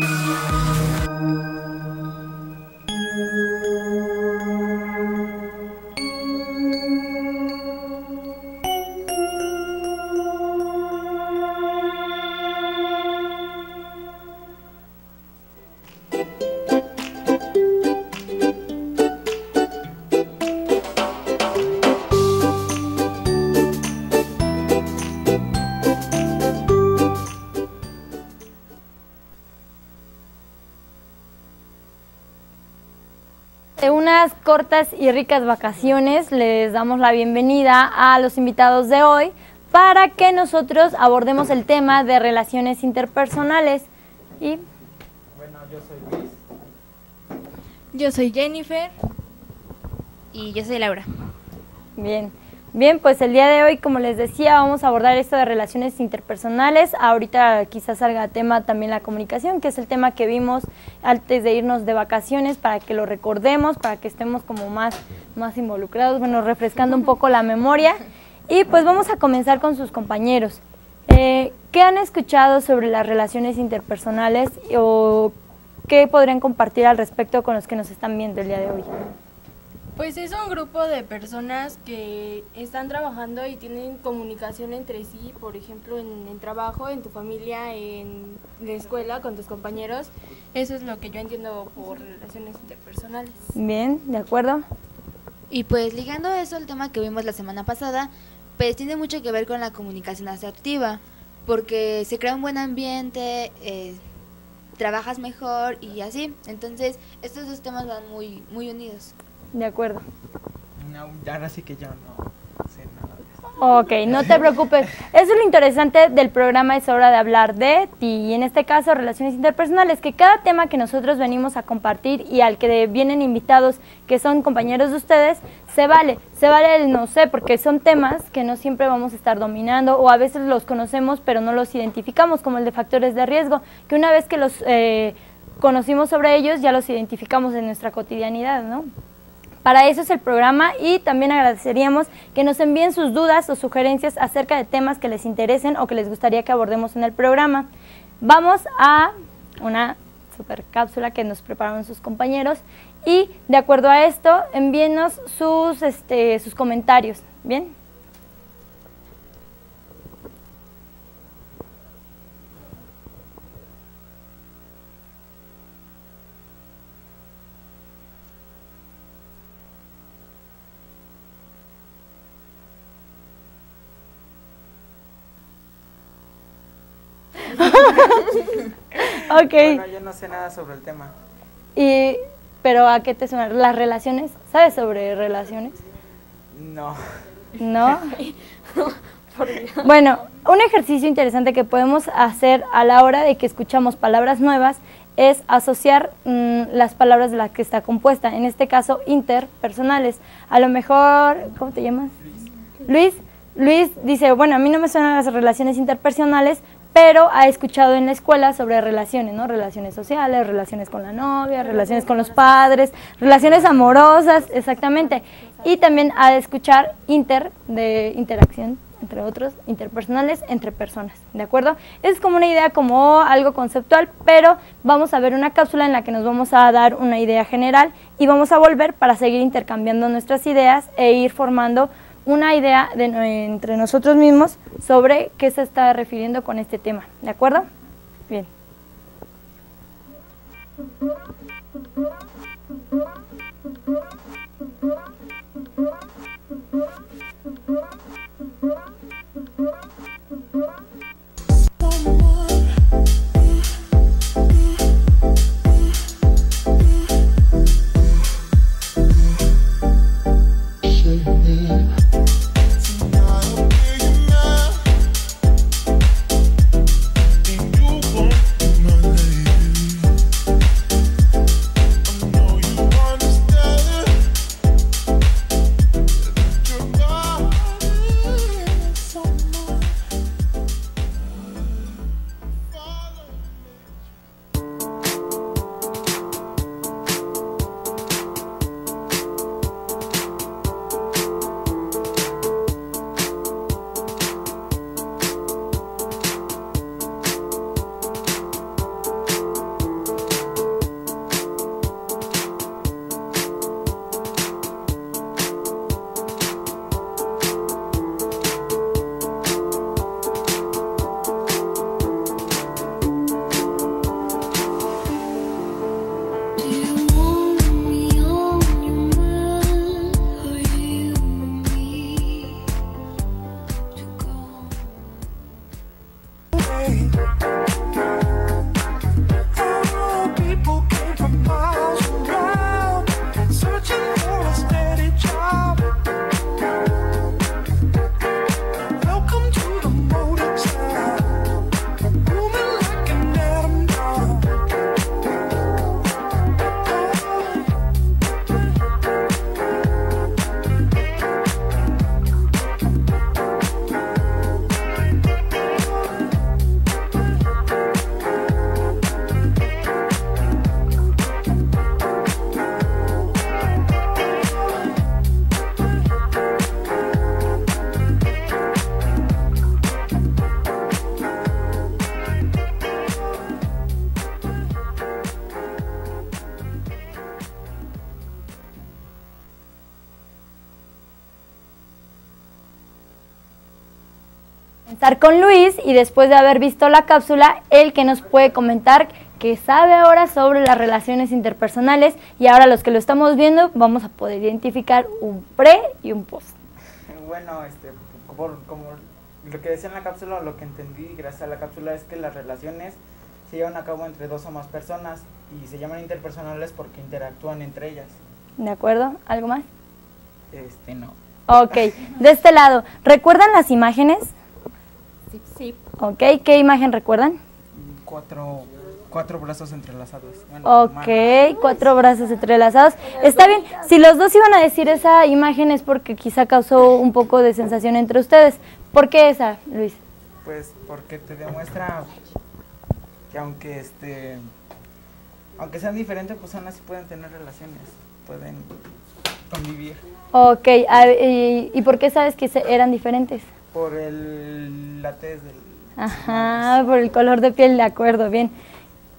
De cortas y ricas vacaciones les damos la bienvenida a los invitados de hoy para que nosotros abordemos el tema de relaciones interpersonales. Y Bueno, yo soy Luis. Yo soy Jennifer. Y yo soy Laura. bien, bien, pues el día de hoy, como les decía, vamos a abordar esto de relaciones interpersonales. Ahorita quizás salga tema también la comunicación, que es el tema que vimos antes de irnos de vacaciones para que lo recordemos, para que estemos como más, más involucrados, bueno, refrescando un poco la memoria. Y pues vamos a comenzar con sus compañeros. Eh, ¿Qué han escuchado sobre las relaciones interpersonales o qué podrían compartir al respecto con los que nos están viendo el día de hoy? Pues es un grupo de personas que están trabajando y tienen comunicación entre sí, por ejemplo, en el trabajo, en tu familia, en la escuela, con tus compañeros. Eso es lo que yo entiendo por relaciones interpersonales. Bien, ¿de acuerdo? Y pues ligando eso al tema que vimos la semana pasada, pues tiene mucho que ver con la comunicación asertiva, porque se crea un buen ambiente, eh, trabajas mejor y así. Entonces, estos dos temas van muy, muy unidos. De acuerdo. No, ahora sí que yo no sé nada de eso. Ok, no te preocupes. Eso es lo interesante del programa, es hora de hablar de ti. Y en este caso, relaciones interpersonales, que cada tema que nosotros venimos a compartir y al que vienen invitados que son compañeros de ustedes, se vale. Se vale el no sé, porque son temas que no siempre vamos a estar dominando o a veces los conocemos pero no los identificamos, como el de factores de riesgo, que una vez que los eh, conocimos sobre ellos, ya los identificamos en nuestra cotidianidad, ¿no? Para eso es el programa y también agradeceríamos que nos envíen sus dudas o sugerencias acerca de temas que les interesen o que les gustaría que abordemos en el programa. Vamos a una super cápsula que nos prepararon sus compañeros y de acuerdo a esto envíenos sus, este, sus comentarios. ¿Bien? Ok. Bueno, yo no sé nada sobre el tema. Y, pero ¿a qué te suena? ¿Las relaciones? ¿Sabes sobre relaciones? No. ¿No? Bueno, un ejercicio interesante que podemos hacer a la hora de que escuchamos palabras nuevas es asociar mm, las palabras de las que está compuesta, en este caso interpersonales. A lo mejor, ¿cómo te llamas? Luis. Luis dice, bueno, a mí no me suenan las relaciones interpersonales, pero ha escuchado en la escuela sobre relaciones, ¿no? Relaciones sociales, relaciones con la novia, relaciones con los padres, relaciones amorosas, exactamente. Y también ha de escuchar inter, de interacción, entre otros, interpersonales, entre personas, ¿de acuerdo? Es como una idea, como algo conceptual, pero vamos a ver una cápsula en la que nos vamos a dar una idea general y vamos a volver para seguir intercambiando nuestras ideas e ir formando una idea de, entre nosotros mismos sobre qué se está refiriendo con este tema, ¿de acuerdo? Bien. Con Luis y después de haber visto la cápsula, él que nos puede comentar que sabe ahora sobre las relaciones interpersonales y ahora los que lo estamos viendo vamos a poder identificar un pre y un post. Bueno, este, como, como lo que decía en la cápsula, lo que entendí gracias a la cápsula es que las relaciones se llevan a cabo entre dos o más personas y se llaman interpersonales porque interactúan entre ellas. ¿De acuerdo? ¿Algo más? Este, no. Ok, de este lado, ¿recuerdan las imágenes? Sí, sí. Ok, ¿qué imagen recuerdan? Cuatro, cuatro brazos entrelazados. Bueno, Ok, manos. cuatro brazos entrelazados. Está bien, si los dos iban a decir esa imagen es porque quizá causó un poco de sensación entre ustedes. ¿Por qué esa, Luis? Pues porque te demuestra que aunque este aunque sean diferentes, pues aún así pueden tener relaciones, pueden convivir Ok, a- y, ¿y por qué sabes que se- eran diferentes? Por el la tez del Ajá, por el color de piel, de acuerdo, bien.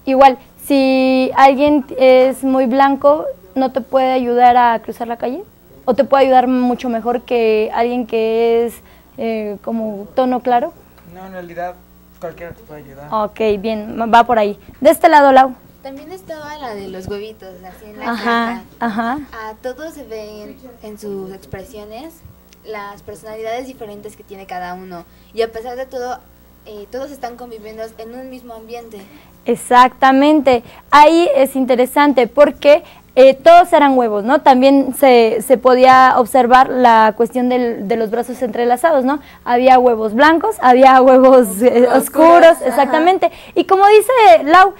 Igual, si alguien es muy blanco, ¿no te puede ayudar a cruzar la calle? ¿O te puede ayudar mucho mejor que alguien que es eh, como tono claro? No, en realidad cualquiera te puede ayudar. Ok, bien, va por ahí. De este lado, Lau. También estaba la de los huevitos, así en la Ajá, caja. ajá. A todos se ven en sus expresiones las personalidades diferentes que tiene cada uno. Y a pesar de todo, eh, todos están conviviendo en un mismo ambiente. Exactamente. Ahí es interesante porque eh, todos eran huevos, ¿no? También se, se podía observar la cuestión del- de los brazos entrelazados, ¿no? Había huevos blancos, había huevos eh, oscuros, exactamente. Y como dice Lau,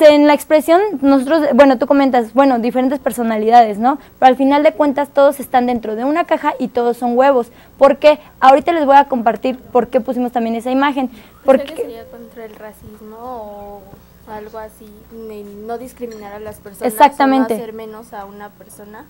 en la expresión, nosotros, bueno, tú comentas, bueno, diferentes personalidades, ¿no? Pero al final de cuentas todos están dentro de una caja y todos son huevos. ¿Por qué? Ahorita les voy a compartir por qué pusimos también esa imagen. Porque, sería contra el racismo o algo así, no discriminar a las personas Exactamente. o no hacer menos a una persona.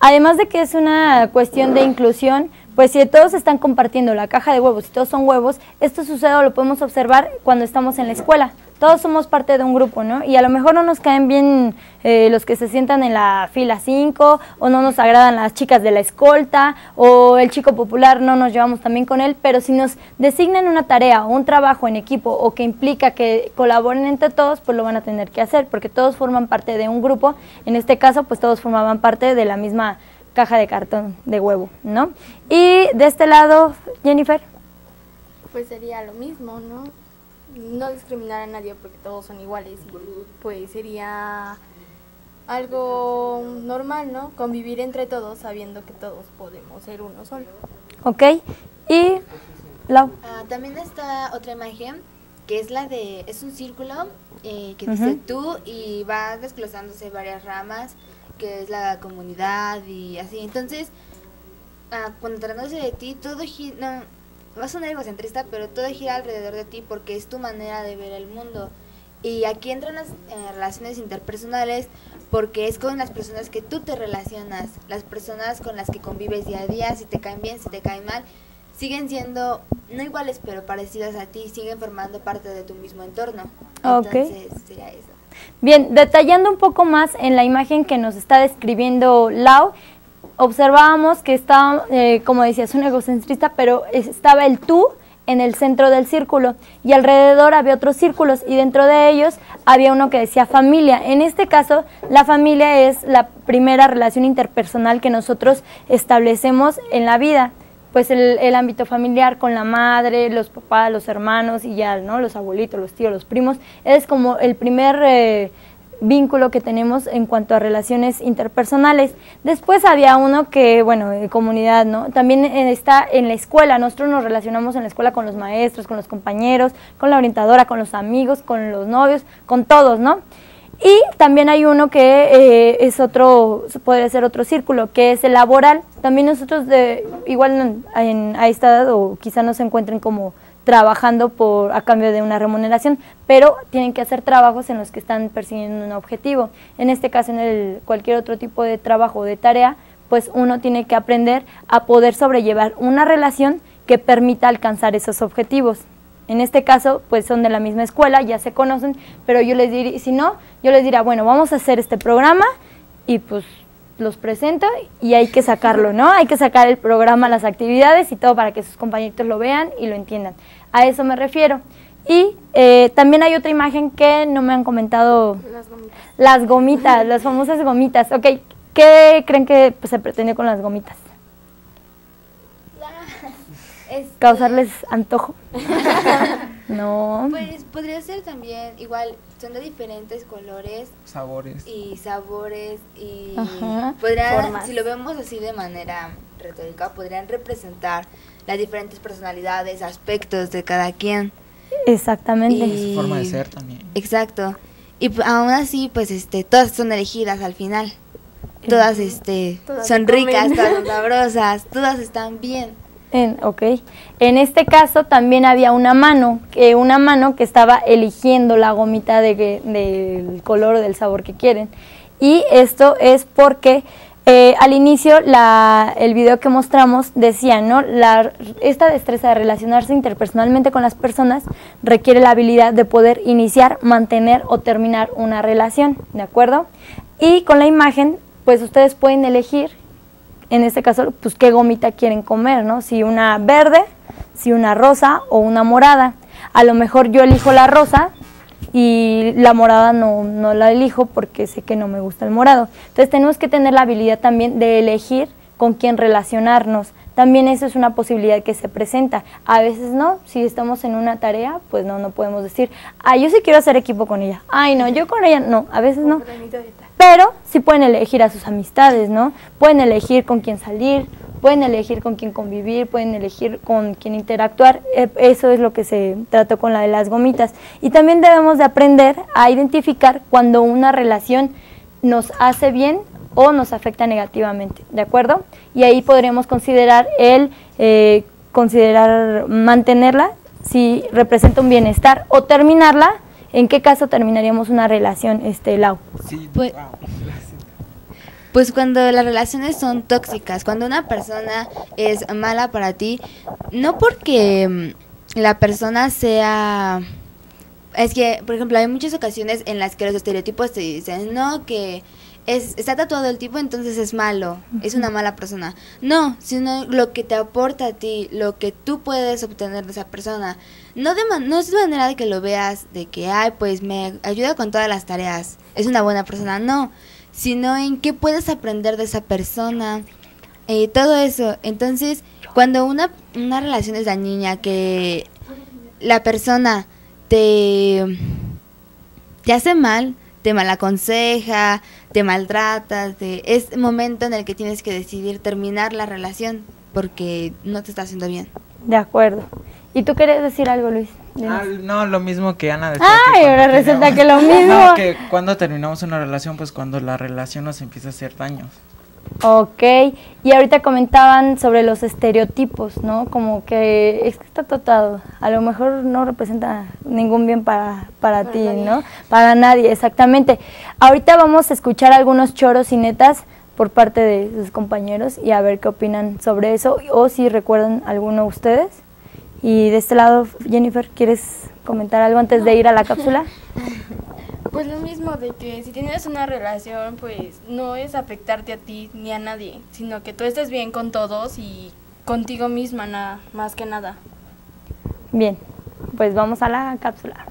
Además de que es una cuestión de inclusión, pues si todos están compartiendo la caja de huevos y todos son huevos, esto sucede o lo podemos observar cuando estamos en la escuela. Todos somos parte de un grupo, ¿no? Y a lo mejor no nos caen bien eh, los que se sientan en la fila 5, o no nos agradan las chicas de la escolta, o el chico popular no nos llevamos también con él, pero si nos designan una tarea o un trabajo en equipo o que implica que colaboren entre todos, pues lo van a tener que hacer, porque todos forman parte de un grupo. En este caso, pues todos formaban parte de la misma caja de cartón de huevo, ¿no? Y de este lado, Jennifer. Pues sería lo mismo, ¿no? No discriminar a nadie porque todos son iguales y pues sería algo normal, ¿no? Convivir entre todos sabiendo que todos podemos ser uno solo. ¿Ok? Y Lau. Ah, también está otra imagen que es la de, es un círculo eh, que dice tú y va desglosándose varias ramas, que es la comunidad y así. Entonces, ah, cuando tratándose de ti, todo gira, no, va a sonar egocentrista, pero todo gira alrededor de ti porque es tu manera de ver el mundo. Y aquí entran las eh, relaciones interpersonales porque es con las personas que tú te relacionas, las personas con las que convives día a día, si te caen bien, si te caen mal, siguen siendo no iguales pero parecidas a ti, siguen formando parte de tu mismo entorno. Entonces sería eso. Bien, detallando un poco más en la imagen que nos está describiendo Lau, observábamos que estaba, eh, como decías, un egocentrista, pero estaba el tú en el centro del círculo y alrededor había otros círculos y dentro de ellos había uno que decía familia. En este caso, la familia es la primera relación interpersonal que nosotros establecemos en la vida pues el, ámbito familiar con la madre, los papás, los hermanos y ya, ¿no? Los abuelitos, los tíos, los primos, es como el primer eh, vínculo que tenemos en cuanto a relaciones interpersonales. Después había uno que, bueno, comunidad, ¿no? También eh, está en la escuela, nosotros nos relacionamos en la escuela con los maestros, con los compañeros, con la orientadora, con los amigos, con los novios, con todos, ¿no? Y también hay uno que eh, es otro, podría ser otro círculo, que es el laboral. También nosotros, de, igual en, en, a esta edad, o quizá no se encuentren como trabajando por a cambio de una remuneración, pero tienen que hacer trabajos en los que están persiguiendo un objetivo. En este caso, en el, cualquier otro tipo de trabajo o de tarea, pues uno tiene que aprender a poder sobrellevar una relación que permita alcanzar esos objetivos. En este caso, pues son de la misma escuela, ya se conocen, pero yo les diría, si no, yo les diría, bueno, vamos a hacer este programa y pues los presento y hay que sacarlo, ¿no? Hay que sacar el programa, las actividades y todo para que sus compañeritos lo vean y lo entiendan. A eso me refiero. Y eh, también hay otra imagen que no me han comentado. Las gomitas. Las gomitas, las famosas gomitas. Ok, ¿qué creen que pues, se pretende con las gomitas? Este, ¿Causarles antojo? no. Pues podría ser también, igual, son de diferentes colores Sabores. y sabores y Ajá, podrían, formas. si lo vemos así de manera retórica, podrían representar las diferentes personalidades, aspectos de cada quien. Exactamente. Y- Su forma de ser también. Exacto. Y aún así, pues, este, todas son elegidas al final. Todas, este, Todas son ricas, todas son sabrosas, todas están bien. En, ok. En este caso también había una mano, que una mano que estaba eligiendo la gomita del color o del sabor que quieren. Y esto es porque eh, al inicio el video que mostramos decía, ¿no? Esta destreza de relacionarse interpersonalmente con las personas requiere la habilidad de poder iniciar, mantener o terminar una relación, ¿de acuerdo? Y con la imagen, pues ustedes pueden elegir en este caso, pues qué gomita quieren comer, ¿no? Si una verde, si una rosa o una morada. A lo mejor yo elijo la rosa y la morada no, no la elijo porque sé que no me gusta el morado. Entonces tenemos que tener la habilidad también de elegir con quién relacionarnos. También eso es una posibilidad que se presenta. A veces no, si estamos en una tarea, pues no, no podemos decir, ah, yo sí quiero hacer equipo con ella. Ay, no, yo con ella no, a veces no. Pero sí pueden elegir a sus amistades, ¿no? Pueden elegir con quién salir, pueden elegir con quién convivir, pueden elegir con quién interactuar. Eh, Eso es lo que se trató con la de las gomitas. Y también debemos de aprender a identificar cuando una relación nos hace bien o nos afecta negativamente, ¿de acuerdo? Y ahí podríamos considerar el eh, considerar mantenerla si representa un bienestar o terminarla. ¿En qué caso terminaríamos una relación, este, Lau? Sí, Pues- wow. Pues cuando las relaciones son tóxicas, cuando una persona es mala para ti, no porque mm, la persona sea... Es que, por ejemplo, hay muchas ocasiones en las que los estereotipos te dicen, no, que es, está tatuado el tipo, entonces es malo, es una mala persona. No, sino lo que te aporta a ti, lo que tú puedes obtener de esa persona. No, de man- no es de manera de que lo veas de que, ay, pues me ayuda con todas las tareas, es una buena persona. No, sino en qué puedes aprender de esa persona. eh, todo eso. Entonces, cuando una, una relación es dañina, que la persona te, te hace mal, te malaconseja, te maltrata, te- es momento en el que tienes que decidir terminar la relación porque no te está haciendo bien. De acuerdo. ¿Y tú querías decir algo, Luis? Ah, no, lo mismo que Ana decía. Ay, ahora resulta que lo mismo. No, que cuando terminamos una relación, pues cuando la relación nos empieza a hacer daños. Ok, y ahorita comentaban sobre los estereotipos, ¿no? Como que es que está tratado, a lo mejor no representa ningún bien para, para, Para ti, nadie. ¿no? Para nadie, exactamente. Ahorita vamos a escuchar algunos choros y netas por parte de sus compañeros y a ver qué opinan sobre eso o si recuerdan alguno ustedes. Y de este lado, Jennifer, ¿quieres comentar algo antes de ir a la cápsula? Pues lo mismo de que si tienes una relación, pues no es afectarte a ti ni a nadie, sino que tú estés bien con todos y contigo misma, nada, más que nada. Bien, pues vamos a la cápsula.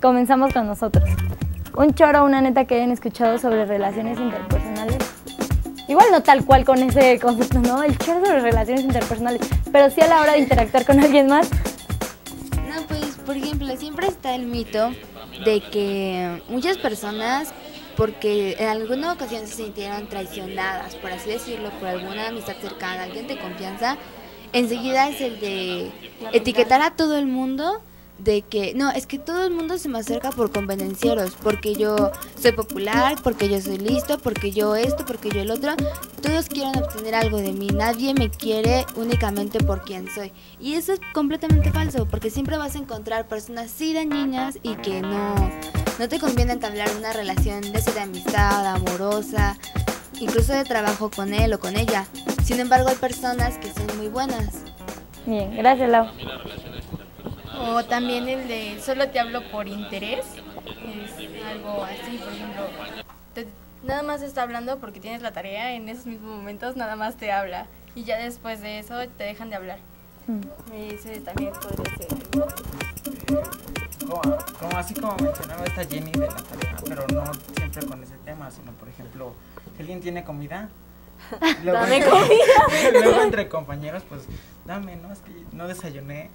Comenzamos con nosotros. Un choro, una neta que hayan escuchado sobre relaciones interpersonales. Igual no tal cual con ese concepto, ¿no? El choro sobre relaciones interpersonales. Pero sí a la hora de interactuar con alguien más. No, pues, por ejemplo, siempre está el mito de que muchas personas, porque en alguna ocasión se sintieron traicionadas, por así decirlo, por alguna amistad cercana, alguien de confianza, enseguida es el de etiquetar a todo el mundo de que, no, es que todo el mundo se me acerca por convenencieros, porque yo soy popular, porque yo soy listo, porque yo esto, porque yo el otro. Todos quieren obtener algo de mí, nadie me quiere únicamente por quien soy. Y eso es completamente falso, porque siempre vas a encontrar personas así niñas y que no, no te conviene entablar una relación de, de amistad, amorosa, incluso de trabajo con él o con ella. Sin embargo, hay personas que son muy buenas. Bien, gracias Lau. O también el de solo te hablo por interés. Es algo así, por ejemplo. nada más está hablando porque tienes la tarea, en esos mismos momentos nada más te habla. Y ya después de eso te dejan de hablar. Mm. Ese también podría ser Como, así como mencionaba esta Jenny de la tarea, pero no siempre con ese tema, sino por ejemplo, alguien tiene comida, dame comida. luego entre compañeros, pues dame, ¿no? Es que no desayuné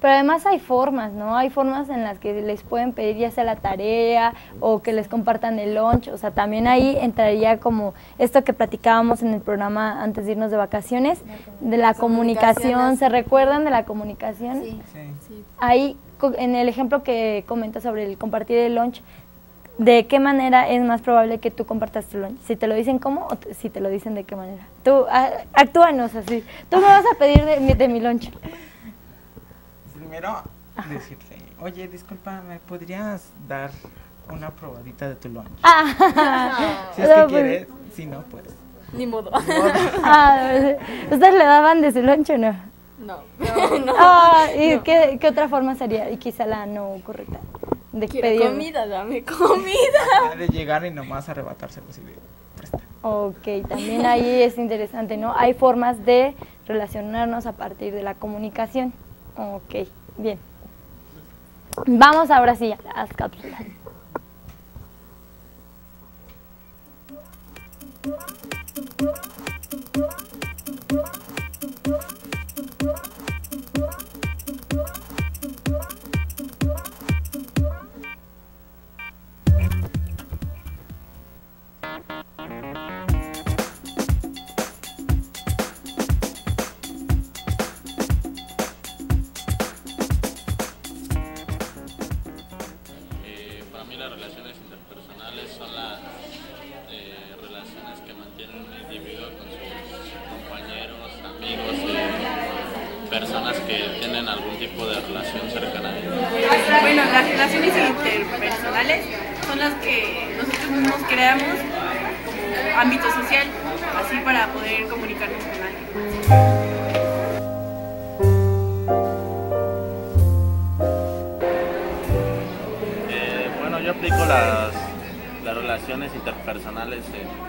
pero además hay formas, ¿no? Hay formas en las que les pueden pedir ya sea la tarea o que les compartan el lunch. O sea, también ahí entraría como esto que platicábamos en el programa antes de irnos de vacaciones, de la comunicación. ¿Se recuerdan de la comunicación? Sí. sí. Ahí, en el ejemplo que comentas sobre el compartir el lunch, ¿de qué manera es más probable que tú compartas tu lunch? ¿Si te lo dicen cómo o si te lo dicen de qué manera? Tú, actúanos así. Tú me vas a pedir de, de mi lunch primero decirle, oye, disculpa, ¿me podrías dar una probadita de tu lunch? Ah. si es que pues. quieres, si no, pues. Ni modo. Ah, ¿Ustedes le daban de su lunch o no? No. no, ah, ¿Y Qué, qué, otra forma sería? Y quizá la no correcta. De Quiero comida, dame comida. De llegar y nomás arrebatárselo así de presta. Ok, también ahí es interesante, ¿no? Hay formas de relacionarnos a partir de la comunicación. Ok. Bien. Vamos ahora sí a las cápsulas.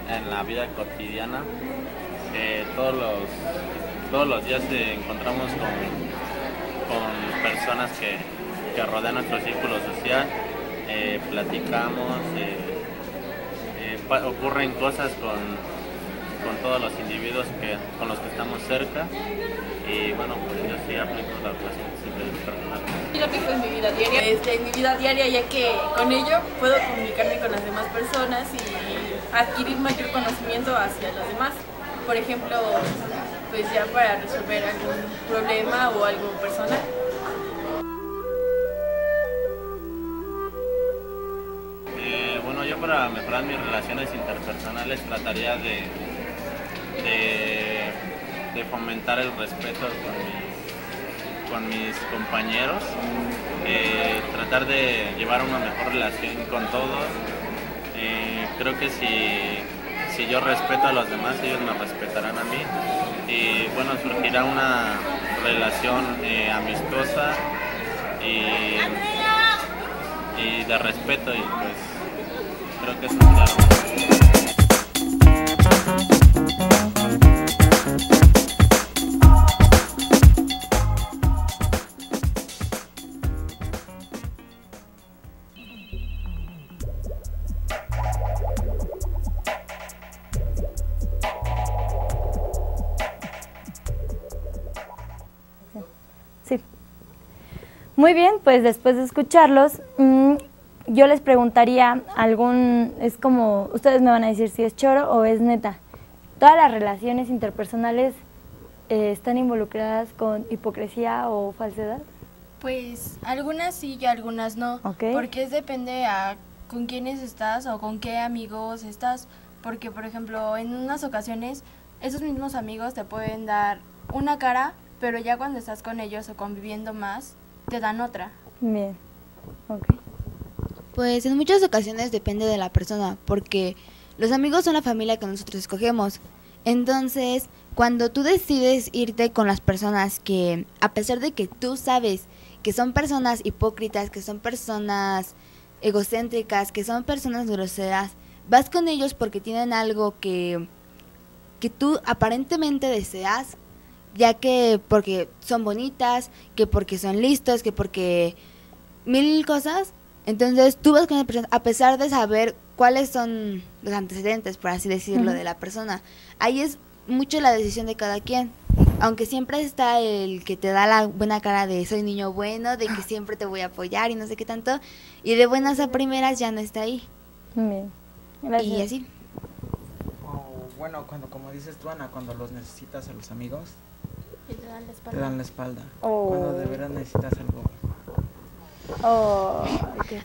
En, la vida cotidiana. todos, los, todos los días encontramos con, con personas que, que, rodean nuestro círculo social, eh, platicamos, eh, eh, ocurren cosas con, con todos los individuos que, con los que estamos cerca y bueno, pues yo sí aplico la relación personal. Lo aplico en mi vida diaria, este, en mi vida diaria ya que con ello puedo comunicarme con las demás personas y adquirir mayor conocimiento hacia los demás. Por ejemplo, pues ya para resolver algún problema o algo personal. Eh, bueno, yo para mejorar mis relaciones interpersonales trataría de, de, de fomentar el respeto con mis, con mis compañeros, eh, tratar de llevar una mejor relación con todos. Eh, creo que si, si yo respeto a los demás, ellos me respetarán a mí. Y bueno, surgirá una relación eh, amistosa y, y, de respeto y pues creo que eso es claro. Muy bien, pues después de escucharlos, mm, yo les preguntaría algún, es como, ustedes me van a decir si es choro o es neta. ¿Todas las relaciones interpersonales eh, están involucradas con hipocresía o falsedad? Pues algunas sí y algunas no. Porque es depende a con quiénes estás o con qué amigos estás. Porque, por ejemplo, en unas ocasiones esos mismos amigos te pueden dar una cara, pero ya cuando estás con ellos o conviviendo más, te dan otra. Bien. Ok. Pues en muchas ocasiones depende de la persona, porque los amigos son la familia que nosotros escogemos. Entonces, cuando tú decides irte con las personas que, a pesar de que tú sabes que son personas hipócritas, que son personas egocéntricas, que son personas groseras, vas con ellos porque tienen algo que, que tú aparentemente deseas, ya que porque son bonitas, que porque son listos, que porque mil cosas. Entonces tú vas con la persona a pesar de saber cuáles son los antecedentes, por así decirlo, Ujú. de la persona. Ahí es mucho la decisión de cada quien. Aunque siempre está el que te da la buena cara de soy niño bueno, de que siempre te voy a apoyar y no sé qué tanto. Y de buenas a primeras ya no está ahí. Bien. Gracias. Y así. O bueno, cuando como dices tú, Ana, cuando los necesitas a los amigos, Y te dan la te espalda. dan la espalda. Oh. Cuando de verdad necesitas algo. Oh,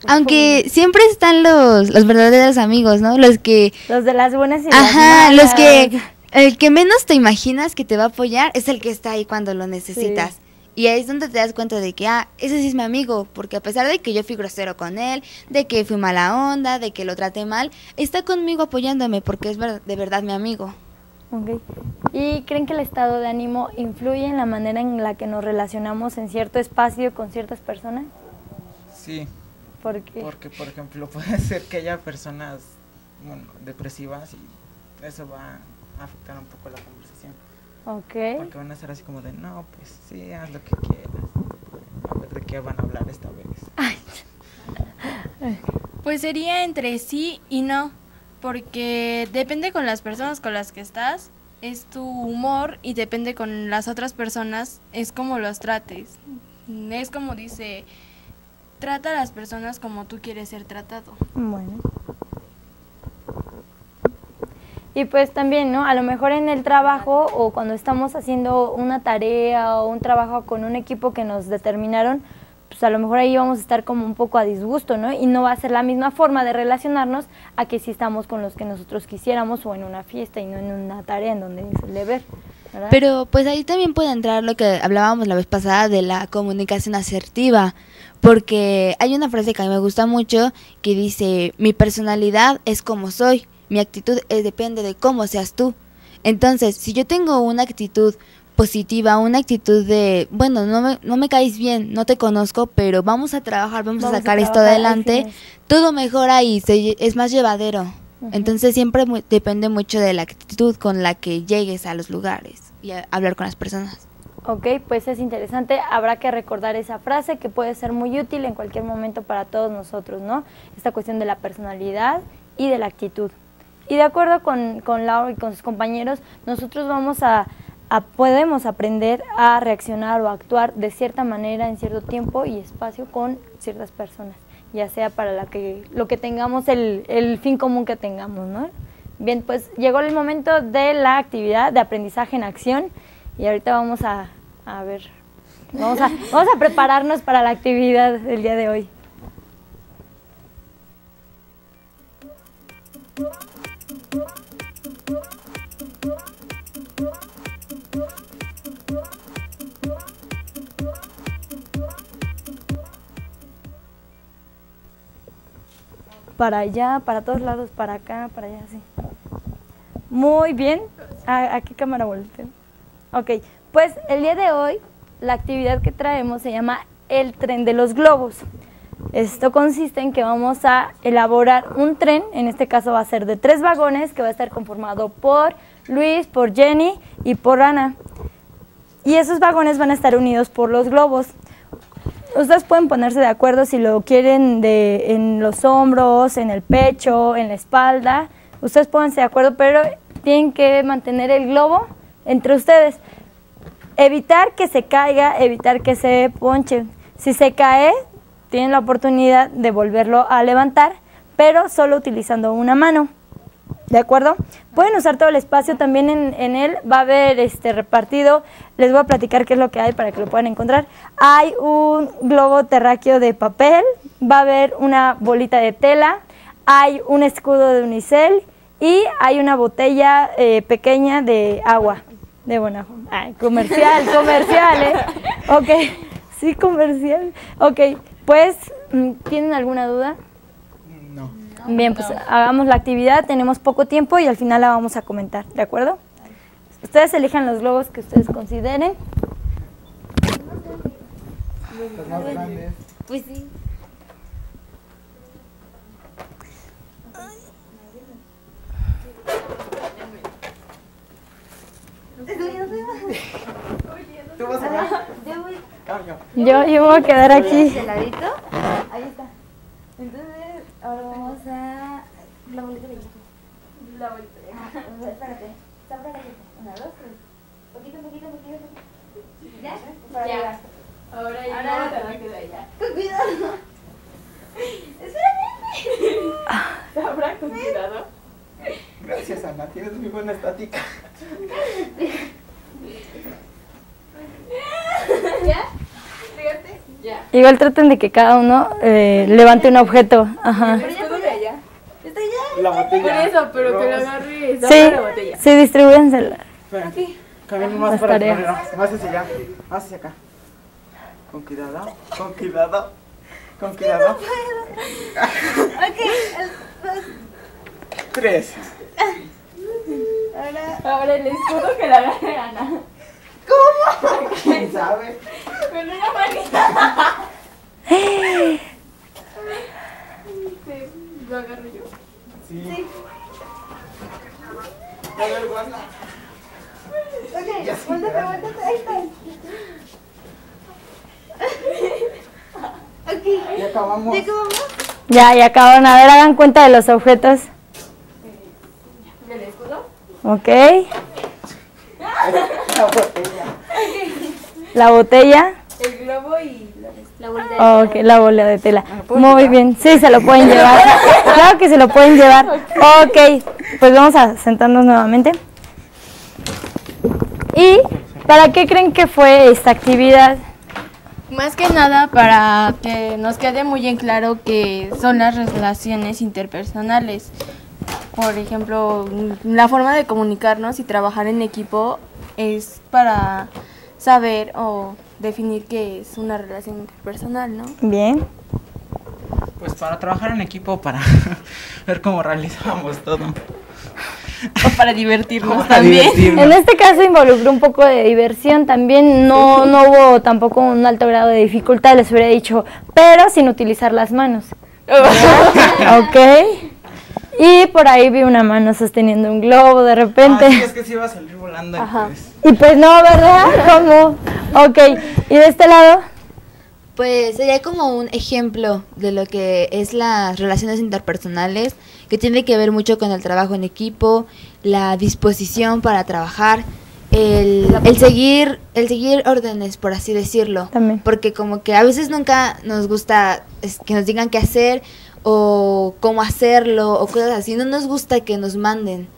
Aunque siempre están los, los verdaderos amigos, ¿no? Los que Los de las buenas y las Ajá, los que el que menos te imaginas que te va a apoyar es el que está ahí cuando lo necesitas. Y ahí es donde te das cuenta de que, ah, ese sí es mi amigo, porque a pesar de que yo fui grosero con él, de que fui mala onda, de que lo traté mal, está conmigo apoyándome porque es ver- de verdad mi amigo. Ok. ¿Y creen que el estado de ánimo influye en la manera en la que nos relacionamos en cierto espacio con ciertas personas? Sí, Porque porque por ejemplo puede ser que haya personas bueno, depresivas y eso va a afectar un poco la conversación. Ok. Porque van a ser así como de, no, pues sí, haz lo que quieras. A ver de qué van a hablar esta vez. Pues sería entre sí y no, porque depende con las personas con las que estás, es tu humor y depende con las otras personas, es como los trates. Es como dice, trata a las personas como tú quieres ser tratado. Bueno. Y pues también, ¿no? A lo mejor en el trabajo o cuando estamos haciendo una tarea o un trabajo con un equipo que nos determinaron, pues a lo mejor ahí vamos a estar como un poco a disgusto, ¿no? Y no va a ser la misma forma de relacionarnos a que si estamos con los que nosotros quisiéramos o en una fiesta y no en una tarea en donde es el deber, ¿verdad? Pero pues ahí también puede entrar lo que hablábamos la vez pasada de la comunicación asertiva, porque hay una frase que a mí me gusta mucho que dice, mi personalidad es como soy, mi actitud eh, depende de cómo seas tú. Entonces, si yo tengo una actitud positiva, una actitud de, bueno, no me, no me caes bien, no te conozco, pero vamos a trabajar, vamos, Vamos a a sacar esto trabajar, adelante, todo mejora y se es más llevadero. Ujú. Entonces siempre mu- depende mucho de la actitud con la que llegues a los lugares y a hablar con las personas. Ok, pues es interesante. Habrá que recordar esa frase que puede ser muy útil en cualquier momento para todos nosotros, ¿no? Esta cuestión de la personalidad y de la actitud. Y de acuerdo con, con Laura y con sus compañeros, nosotros vamos a, podemos aprender a reaccionar o actuar de cierta manera en cierto tiempo y espacio con ciertas personas, ya sea para la que, lo que tengamos, el, el fin común que tengamos, ¿no? Bien, pues llegó el momento de la actividad de aprendizaje en acción y ahorita vamos a, a ver, vamos a, vamos a prepararnos para la actividad del día de hoy. Para allá, para todos lados, para acá, para allá, sí. Muy bien. ¿A, a qué cámara volteo? Ok, pues el día de hoy la actividad que traemos se llama el tren de los globos. Esto consiste en que vamos a elaborar un tren, en este caso va a ser de tres vagones, que va a estar conformado por Luis, por Jenny y por Ana. Y esos vagones van a estar unidos por los globos. Ustedes pueden ponerse de acuerdo si lo quieren de, en los hombros, en el pecho, en la espalda. Ustedes pónganse de acuerdo, pero tienen que mantener el globo entre ustedes. Evitar que se caiga, evitar que se ponche. Si se cae, tienen la oportunidad de volverlo a levantar, pero solo utilizando una mano. ¿De acuerdo? Pueden usar todo el espacio, también en, en, él va a haber este repartido, les voy a platicar qué es lo que hay para que lo puedan encontrar. Hay un globo terráqueo de papel, va a haber una bolita de tela, hay un escudo de unicel y hay una botella eh, pequeña de agua de buena Ay, comercial, comercial, ¿eh? Ok, sí, comercial. Ok, pues, mm, ¿tienen alguna duda? Bien, pues hagamos la actividad, tenemos poco tiempo y al final la vamos a comentar, ¿de acuerdo? Ustedes elijan los globos que ustedes consideren. Los más grandes. Pues sí. ¿Tú vas a Yo voy Cambio. Yo, yo voy a quedar aquí. de ladito. Ahí está. Entonces, ahora vamos a. La bolita de La bolita de ah, Espérate. Sopla la bolita. Una, dos, tres. Poquito, poquito, poquito. poquito. ¿Ya? Para Ya. Ahora ya Ahora- no te va a quedar ya. Con cuidado. Espérame. Sabrá con cuidado. Gracias, Ana. Tienes muy buena estática. ¿Ya? Fíjate. Ya. Igual traten de que cada uno eh, levante un objeto. Ajá. Pero ya, de allá. Está ya. La botella. Por eso, pero que lo Sí, la botella. sí, distribúyensela. Camino más Las para tareas. primero. Más hacia allá. Más hacia acá. Con cuidado. Con cuidado. Con cuidado. Ok. el- dos. Tres. Ahora. Ahora el escudo que la agarre Ana. ¿Quién sabe? Con una manita. Sí, lo agarro yo. Sí. A ver, guarda. Ok. Ya sí, vuélvete. Ahí está. Ok. Ya acabamos. ¿Ya acabamos? Ya, ya acabaron. A ver, hagan cuenta de los objetos. ¿El escudo? Ok. La botella. La botella. El globo y la La bolita Ok, la bola de tela. Muy bien. Sí, se lo pueden llevar. Claro que se lo pueden llevar. Ok, pues vamos a sentarnos nuevamente. ¿Y para qué creen que fue esta actividad? Más que nada para que nos quede muy en claro que son las relaciones interpersonales. Por ejemplo, la forma de comunicarnos y trabajar en equipo es para saber o definir qué es una relación interpersonal, ¿no? Bien. Pues para trabajar en equipo, para ver cómo realizamos todo. O para divertirnos Para también. divertirnos. En este caso involucró un poco de diversión, también no, no hubo tampoco un alto grado de dificultad, les hubiera dicho, pero sin utilizar las manos. ok. Y por ahí vi una mano sosteniendo un globo de repente. Ah, sí, es que sí iba a salir volando. Ajá. pues, Y pues no, ¿verdad? ¿Cómo? Ok. ¿Y de este lado? Pues sería como un ejemplo de lo que es las relaciones interpersonales, que tiene que ver mucho con el trabajo en equipo, la disposición para trabajar, el, el seguir, el seguir órdenes, por así decirlo. También. Porque como que a veces nunca nos gusta es, que nos digan qué hacer o cómo hacerlo o cosas así. No nos gusta que nos manden.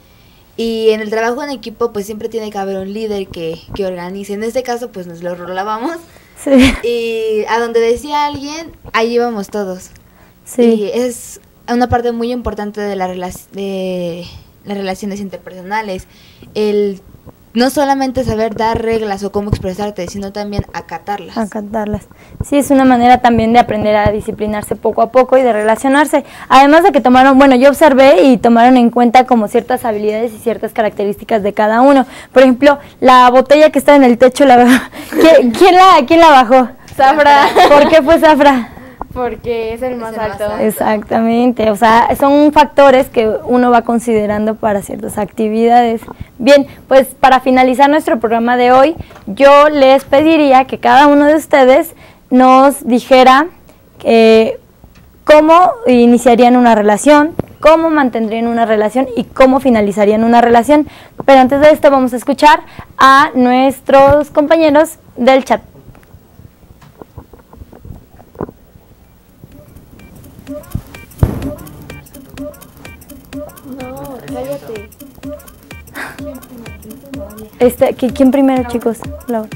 Y en el trabajo en equipo pues siempre tiene que haber un líder que, que organice. En este caso pues nos lo rolábamos. Sí. Y a donde decía alguien, ahí íbamos todos. Sí. Y es una parte muy importante de, la de las relaciones interpersonales. El no solamente saber dar reglas o cómo expresarte, sino también acatarlas. Acatarlas. Sí, es una manera también de aprender a disciplinarse poco a poco y de relacionarse. Además de que tomaron, bueno, yo observé y tomaron en cuenta como ciertas habilidades y ciertas características de cada uno. Por ejemplo, la botella que está en el techo, la, ¿quién, quién la, quién la bajó? Zafra. ¿Por qué fue Zafra? Porque es el más el más alto. alto. Exactamente, o sea, son factores que uno va considerando para ciertas actividades. Bien, pues para finalizar nuestro programa de hoy, yo les pediría que cada uno de ustedes nos dijera eh, cómo iniciarían una relación, cómo mantendrían una relación y cómo finalizarían una relación. Pero antes de esto vamos a escuchar a nuestros compañeros del chat. Cállate. Este, ¿qui- ¿Quién primero, chicos? Laura.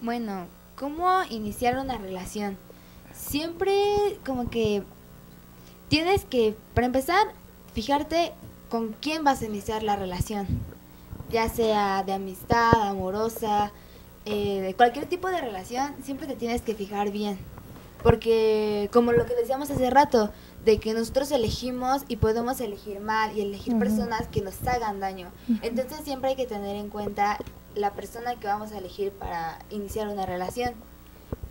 Bueno, ¿cómo iniciar una relación? Siempre como que tienes que, para empezar, fijarte con quién vas a iniciar la relación. Ya sea de amistad, amorosa, eh, de cualquier tipo de relación, siempre te tienes que fijar bien. Porque como lo que decíamos hace rato, de que nosotros elegimos y podemos elegir mal y elegir personas que nos hagan daño. Entonces siempre hay que tener en cuenta la persona que vamos a elegir para iniciar una relación.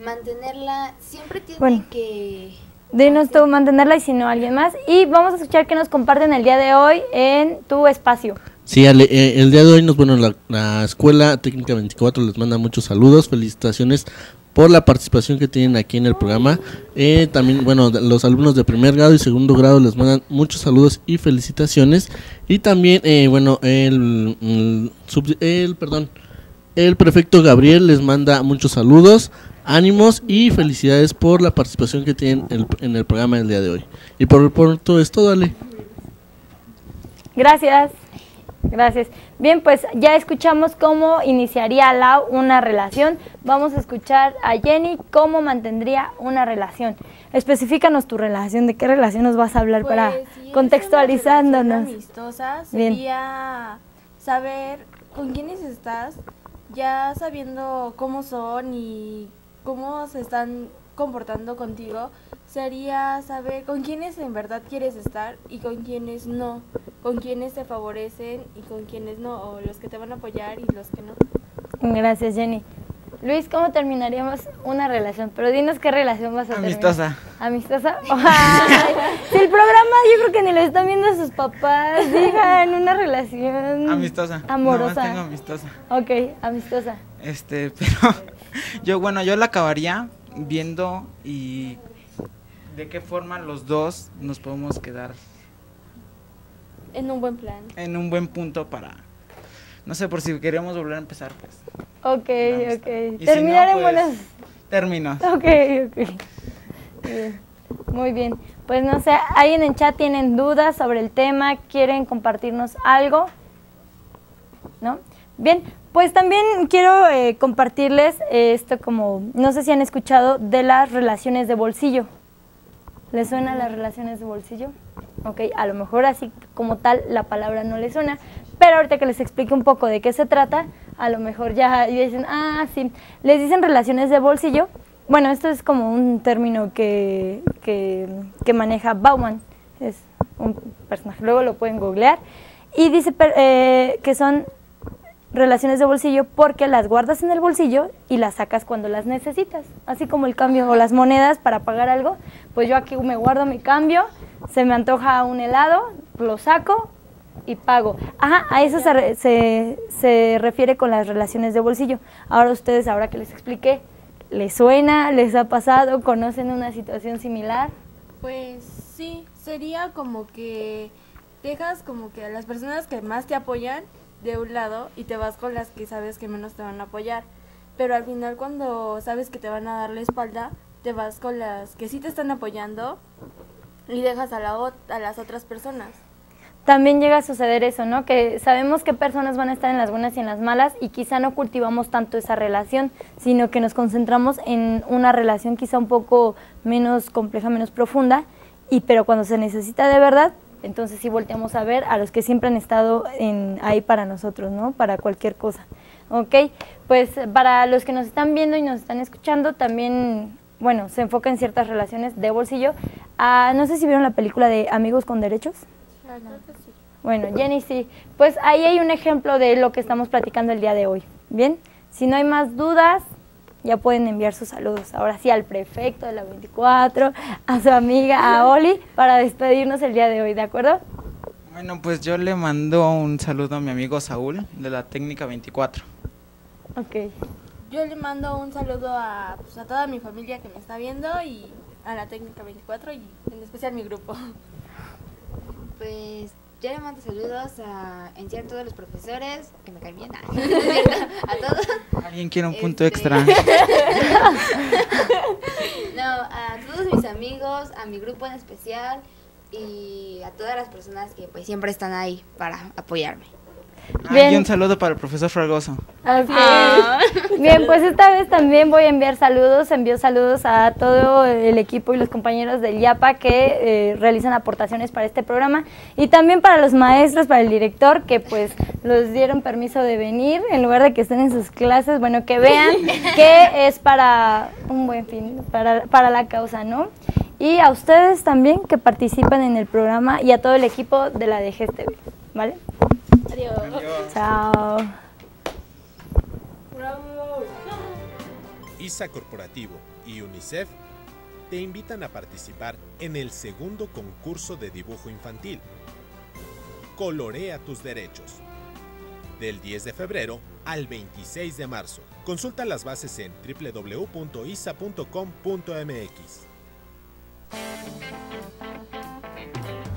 Mantenerla, siempre tiene Bueno. que... Dinos tú mantenerla y si no alguien más. Y vamos a escuchar qué nos comparten el día de hoy en tu espacio. Sí, Ale, eh, el día de hoy nos, bueno, la, la Escuela Técnica 24 les manda muchos saludos, felicitaciones por la participación que tienen aquí en el programa. Eh, también, bueno, los alumnos de primer grado y segundo grado les mandan muchos saludos y felicitaciones. Y también, eh, bueno, el, el, el, perdón, el prefecto Gabriel les manda muchos saludos, ánimos y felicidades por la participación que tienen el- en el programa del día de hoy. Y por, por todo esto, dale. Gracias. Gracias. Bien, pues ya escuchamos cómo iniciaría Lau una relación. Vamos a escuchar a Jenny cómo mantendría una relación. Especifícanos tu relación, de qué relación nos vas a hablar para Pues, es contextualizándonos. amistosa Bien. sería saber con quiénes estás, ya sabiendo cómo son y cómo se están comportando contigo, sería saber con quiénes en verdad quieres estar y con quiénes no, con quiénes te favorecen y con quiénes no, o los que te van a apoyar y los que no. Gracias, Jenny. Luis, ¿cómo terminaríamos una relación? Pero dinos qué relación vas a terminar. Amistosa. ¿Amistosa? Si el programa yo creo que ni lo están viendo sus papás. Digan, una relación... Amistosa. Amorosa. Tengo amistosa. Ok, amistosa. Este, pero yo, bueno, yo la acabaría viendo y de qué forma los dos nos podemos quedar En un buen plan. en un buen punto para, no sé, por si queremos volver a empezar, pues. Ok, ok. Y si Terminar no, en pues, buenas... Términos. Ok, ok. Bien, Muy bien. Pues no sé, ¿alguien en chat tienen dudas sobre el tema? ¿Quieren compartirnos algo? ¿No? Bien, pues también quiero eh, compartirles eh, esto como, no sé si han escuchado de las relaciones de bolsillo. ¿Les suena las relaciones de bolsillo? Ok, a lo mejor así como tal la palabra no les suena, pero ahorita que les explique un poco de qué se trata, a lo mejor ya dicen, ah, sí, les dicen relaciones de bolsillo. Bueno, esto es como un término que, que, que maneja Bauman, es un personaje, luego lo pueden googlear, y dice eh, que son relaciones de bolsillo porque las guardas en el bolsillo y las sacas cuando las necesitas. Así como el cambio o las monedas para pagar algo, pues yo aquí me guardo mi cambio, se me antoja un helado, lo saco y pago. Ajá, a eso se, se, se refiere con las relaciones de bolsillo. Ahora ustedes, ahora que les expliqué, ¿les suena? ¿Les ha pasado? ¿Conocen una situación similar? Pues sí, sería como que dejas como que a las personas que más te apoyan de un lado y te vas con las que sabes que menos te van a apoyar. Pero al final cuando sabes que te van a dar la espalda, te vas con las que sí te están apoyando y dejas a, la a las otras personas. También llega a suceder eso, ¿no? Que sabemos qué personas van a estar en las buenas y en las malas y quizá no cultivamos tanto esa relación, sino que nos concentramos en una relación quizá un poco menos compleja, menos profunda, y pero cuando se necesita de verdad, entonces sí volteamos a ver a los que siempre han estado en, ahí para nosotros, ¿no? Para cualquier cosa. Ok, pues para los que nos están viendo y nos están escuchando, también, bueno, se enfoca en ciertas relaciones de bolsillo. Ah, no sé si vieron la película de Amigos con Derechos. Bueno, Jenny, sí. Pues ahí hay un ejemplo de lo que estamos platicando el día de hoy. Bien, si no hay más dudas, ya pueden enviar sus saludos. Ahora sí al prefecto de la 24, a su amiga, a Oli, para despedirnos el día de hoy, ¿de acuerdo? Bueno, pues yo le mando un saludo a mi amigo Saúl de la Técnica 24. Ok. Yo le mando un saludo a, pues, a toda mi familia que me está viendo y a la técnica 24 y en especial mi grupo. Pues yo le mando saludos a en sí a todos los profesores que me caen bien. a todos. ¿Alguien quiere un punto Este- extra? No, a todos mis amigos, a mi grupo en especial y a todas las personas que pues siempre están ahí para apoyarme. Bien. y un saludo para el profesor Fragoso. Ah. Bien, pues esta vez también voy a enviar saludos, envío saludos a todo el equipo y los compañeros del IAPA que eh, realizan aportaciones para este programa y también para los maestros, para el director que pues los dieron permiso de venir en lugar de que estén en sus clases, bueno, que vean que es para un buen fin, para, para la causa, ¿no? Y a ustedes también que participan en el programa y a todo el equipo de la DGSTV, ¿vale? Adiós. Chao. Bravo. ISA Corporativo y UNICEF te invitan a participar en el segundo concurso de dibujo infantil. Colorea tus derechos. Del 10 de febrero al 26 de marzo. Consulta las bases en www.isa.com.mx.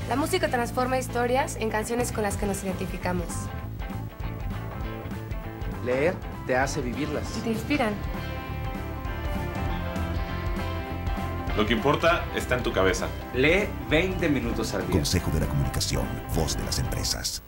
La música transforma historias en canciones con las que nos identificamos. Leer te hace vivirlas. Y te inspiran. Lo que importa está en tu cabeza. Lee 20 minutos al día. Consejo de la Comunicación, voz de las empresas.